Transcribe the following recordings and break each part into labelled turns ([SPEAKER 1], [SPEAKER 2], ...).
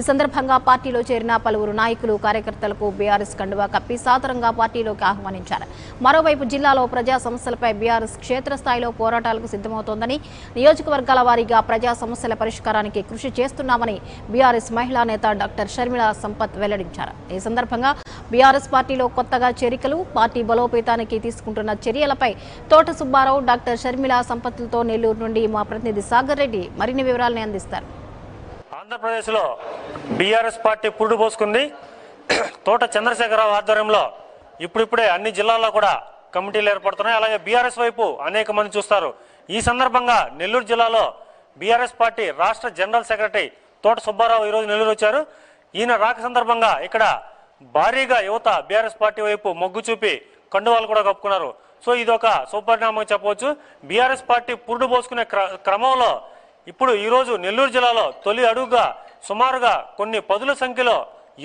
[SPEAKER 1] ఈ సందర్భంగా పార్టీలో చేరిన పలువురు నాయకులు కార్యకర్తలకు బీఆర్ఎస్ కండువా కప్పి సాదరంగా పార్టీలోకి ఆహ్వానించారు. మరోవైపు జిల్లాలో ప్రజా సమస్యలపై బీఆర్ఎస్ క్షేత్రస్థాయిలో పోరాటాలకు సిద్ధమవుతోందని నియోజకవర్గాల వారీగా ప్రజా సమస్యల పరిష్కారానికి కృషి చేస్తున్నామని బీఆర్ఎస్ మహిళా నేత డాక్టర్ షర్మిల సంపత్ వెల్లడించారు. ఈ సందర్భంగా బీఆర్ఎస్ పార్టీలో కొత్తగా చేరికలు పార్టీ బలోపేతానికి తీసుకుంటున్న చర్యలపై తోట సుబ్బారావు డాక్టర్ షర్మిల సంపత్లతో నెల్లూరు నుండి మా ప్రతినిధి సాగర్ రెడ్డి మరిన్ని వివరాలను అందిస్తారు.
[SPEAKER 2] ఆంధ్రప్రదేశ్లో బీఆర్ఎస్ పార్టీ పురుడు పోసుకుంది. తోట చంద్రశేఖరరావు ఆధ్వర్యంలో ఇప్పుడిప్పుడే అన్ని జిల్లాల్లో కూడా కమిటీలు ఏర్పడుతున్నాయి. అలాగే బీఆర్ఎస్ వైపు అనేక మంది చూస్తారు. ఈ సందర్భంగా నెల్లూరు జిల్లాలో బీఆర్ఎస్ పార్టీ రాష్ట్ర జనరల్ సెక్రటరీ తోట సుబ్బారావు ఈరోజు నెల్లూరు వచ్చారు. ఈయన రాక సందర్భంగా ఇక్కడ భారీగా యువత బీఆర్ఎస్ పార్టీ వైపు మొగ్గు చూపి కండువాలు కూడా కప్పుకున్నారు. సో ఇది ఒక సుపరిణామం చెప్పవచ్చు. బీఆర్ఎస్ పార్టీ పురుడు పోసుకునే క్ర- క్రమంలో ఇప్పుడు ఈరోజు నెల్లూరు జిల్లాలో తొలి అడుగుగా సుమారుగా కొన్ని పదుల సంఖ్యలో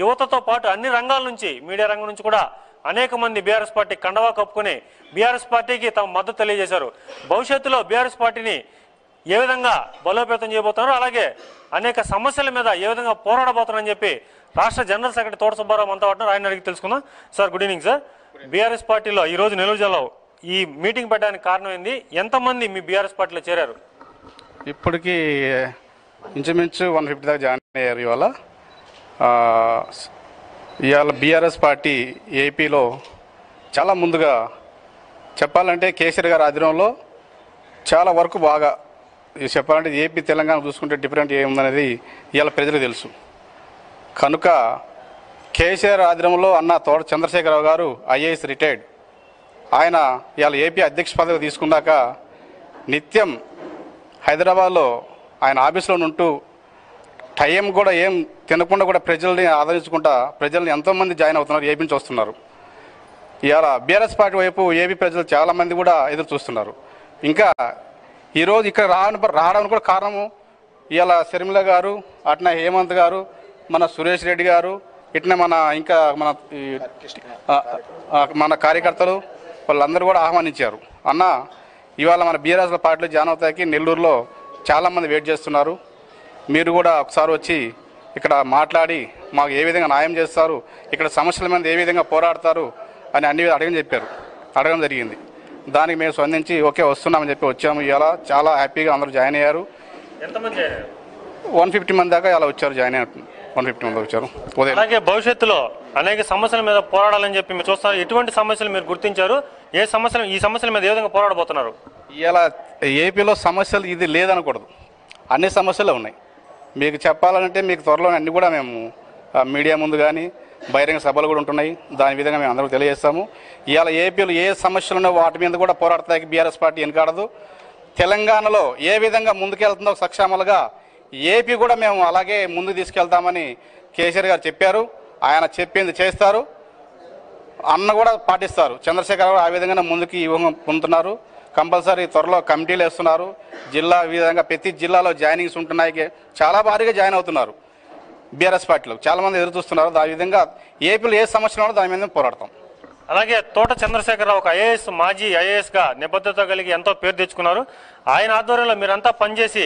[SPEAKER 2] యువతతో పాటు అన్ని రంగాల నుంచి మీడియా రంగం నుంచి కూడా అనేక మంది బీఆర్ఎస్ పార్టీ కండవా కప్పుకొని బీఆర్ఎస్ పార్టీకి తమ మద్దతు తెలియజేశారు. భవిష్యత్తులో బీఆర్ఎస్ పార్టీని ఏ విధంగా బలోపేతం చేయబోతున్నారు అలాగే అనేక సమస్యల మీద ఏ విధంగా పోరాడబోతున్నారని చెప్పి రాష్ట్ర జనరల్ సెక్రటరీ తోట సుబ్బారావు అంతా ఉంటున్నారు ఆయన అడిగి తెలుసుకుందాం. Sir good evening sir. BRS పార్టీలో ఈరోజు నెల్లూరు జిల్లాలో ఈ మీటింగ్ పెట్టడానికి కారణం ఏంది? ఎంతమంది మీ బీఆర్ఎస్ పార్టీలో చేరారు?
[SPEAKER 3] ఇప్పటికీ ఇంచుమించు వన్ ఫిఫ్టీ దాకా జాయిన్ అయ్యారు ఇవాళ. ఇవాళ బీఆర్ఎస్ పార్టీ ఏపీలో చాలా ముందుగా చెప్పాలంటే కేసీఆర్ గారి ఆధ్వర్యంలో చాలా వరకు బాగా చెప్పాలంటే ఏపీ తెలంగాణ చూసుకుంటే డిఫరెంట్ ఏముందనేది ఇవాళ ప్రజలకు తెలుసు. కనుక కేసీఆర్ ఆధ్వర్యంలో అన్న తోట చంద్రశేఖరరావు గారు ఐఏఎస్ రిటైర్డ్. ఆయన ఇవాళ ఏపీ అధ్యక్ష పదవి తీసుకున్నాక నిత్యం హైదరాబాద్లో ఆయన ఆఫీస్లో ఉంటూ టైం కూడా ఏం తినకుండా కూడా ప్రజల్ని ఆదరించుకుంటా ప్రజల్ని ఎంతోమంది జాయిన్ అవుతున్నారు ఏపీ నుంచి వస్తున్నారు. ఇవాళ బీఆర్ఎస్ పార్టీ వైపు ఏపీ ప్రజలు చాలామంది కూడా ఎదురు చూస్తున్నారు. ఇంకా ఈరోజు ఇక్కడ రావడం రావడానికి కూడా కారణము ఇవాళ శర్మిల గారు అట్నే హేమంత్ గారు మన సురేష్ రెడ్డి గారు ఇట్నే మన ఇంకా మన మన కార్యకర్తలు వాళ్ళందరూ కూడా ఆహ్వానించారు. అన్న ఇవాళ మన బీఆర్ఎస్ పార్టీలో జాయిన్ అవుతాకి నెల్లూరులో చాలామంది వెయిట్ చేస్తున్నారు. మీరు కూడా ఒకసారి వచ్చి ఇక్కడ మాట్లాడి మాకు ఏ విధంగా న్యాయం చేస్తారు ఇక్కడ సమస్యల మీద ఏ విధంగా పోరాడతారు అని అన్ని అడగని చెప్పారు. అడగడం జరిగింది. దానికి మేము స్పందించి ఓకే వస్తున్నామని చెప్పి వచ్చాము ఇవాళ. చాలా హ్యాపీగా అందరూ జాయిన్ అయ్యారు. వన్ ఫిఫ్టీ మంది దాకా ఇలా వచ్చారు జాయిన్ అయ్యారు. వన్ ఫిఫ్టీ మంది వచ్చారు. ఉదయం.
[SPEAKER 2] అలాగే భవిష్యత్తులో అనేక సమస్యల మీద పోరాడాలని చెప్పి మీరు చూస్తారు ఎటువంటి సమస్యలు మీరు గుర్తించారు. ఏ సమస్యలు ఈ సమస్యల మీద ఏ విధంగా పోరాడబోతున్నారు?
[SPEAKER 3] ఇలా ఏపీలో సమస్యలు ఇది లేదనకూడదు. అన్ని సమస్యలు ఉన్నాయి. మీకు చెప్పాలంటే మీకు త్వరలో అన్ని కూడా మేము మీడియా ముందు కానీ బహిరంగ సభలు కూడా ఉంటున్నాయి. దాని విధంగా మేము అందరూ తెలియజేస్తాము. ఇవాళ ఏపీలో ఏ సమస్యలు ఉన్నాయో వాటి మీద కూడా పోరాడతానికి బీఆర్ఎస్ పార్టీ వెనకాడదు. తెలంగాణలో ఏ విధంగా ముందుకెళ్తుందో సక్షమాలుగా ఏపీ కూడా మేము అలాగే ముందు తీసుకెళ్తామని కేసీఆర్ గారు చెప్పారు. ఆయన చెప్పింది చేస్తారు. అన్న కూడా పాటిస్తారు. చంద్రశేఖర్ గారు ఆ విధంగానే ముందుకు ఈ పొందుతున్నారు కంపల్సరీ త్వరలో కమిటీలు వేస్తున్నారు. జిల్లా విధంగా ప్రతి జిల్లాలో జాయినింగ్స్ ఉంటున్నాయి. చాలా భారీగా జాయిన్ అవుతున్నారు బీఆర్ఎస్ పార్టీలో. చాలా మంది ఎదురు చూస్తున్నారు. ఆ విధంగా ఏపీలో ఏ సమస్యలు దాని మీద పోరాడతాం.
[SPEAKER 2] అలాగే తోట చంద్రశేఖరరావు ఒక ఐఏఎస్ మాజీ ఐఏఎస్గా నిబద్ధత కలిగి ఎంతో పేరు తెచ్చుకున్నారు. ఆయన ఆధ్వర్యంలో మీరంతా పనిచేసి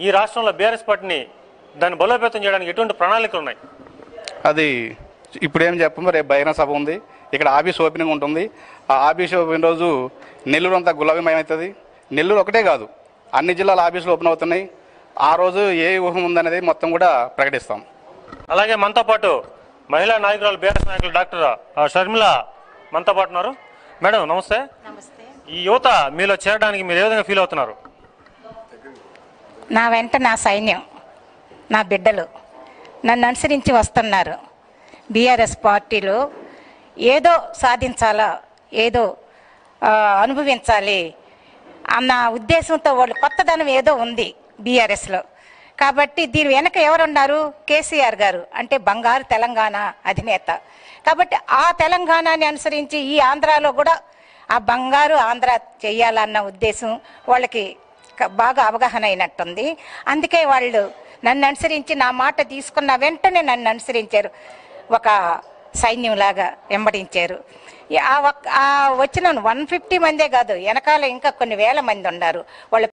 [SPEAKER 2] ఈ రాష్ట్రంలో బీఆర్ఎస్ పార్టీని దాన్ని బలోపేతం చేయడానికి ఎటువంటి ప్రణాళికలు ఉన్నాయి?
[SPEAKER 3] అది ఇప్పుడు ఏం చెప్పము రేపు బహిరంగ సభ ఉంది. ఇక్కడ ఆఫీస్ ఓపెనింగ్ ఉంటుంది. ఆ ఆఫీస్ ఓపెన్ రోజు నెల్లూరు అంతా గులాబీమయమవుతుంది. నెల్లూరు ఒకటే కాదు అన్ని జిల్లాల ఆఫీసులు ఓపెన్ అవుతున్నాయి. ఆ రోజు ఏ ఊహం ఉందనేది మొత్తం కూడా ప్రకటిస్తాం.
[SPEAKER 2] అలాగే మనతో పాటు మహిళా నాయకురాలు బీఆర్ఎస్ నాయకులు డాక్టర్ ఆ, షర్మిల మనతో పాటు ఉన్నారు. మేడం నమస్తే.
[SPEAKER 4] నమస్తే.
[SPEAKER 2] ఈ యువత మీలో చేరడానికి మీరు ఏ విధంగా ఫీల్ అవుతున్నారు?
[SPEAKER 4] నా వెంట నా సైన్యం నా బిడ్డలు నన్ను అనుసరించి వస్తున్నారు. బీఆర్ఎస్ పార్టీలో ఏదో సాధించాలా ఏదో అనుభవించాలి అన్న ఉద్దేశంతో వాళ్ళు కొత్తదనం ఏదో ఉంది బీఆర్ఎస్లో. కాబట్టి దీని వెనక ఎవరున్నారు? కేసీఆర్ గారు అంటే బంగారు తెలంగాణ అధినేత. కాబట్టి ఆ తెలంగాణని అనుసరించి ఈ ఆంధ్రాలో కూడా ఆ బంగారు ఆంధ్ర చెయ్యాలన్న ఉద్దేశం వాళ్ళకి బాగా అవగాహన అయినట్టుంది. అందుకే వాళ్ళు నన్ను అనుసరించి నా మాట తీసుకున్న వెంటనే నన్ను అనుసరించారు. ఒక సైన్యంలాగా వెంబడించారు. ఆ ఆ వచ్చిన వన్ ఫిఫ్టీ మందే కాదు వెనకాల ఇంకా కొన్ని వేల మంది ఉన్నారు. వాళ్ళ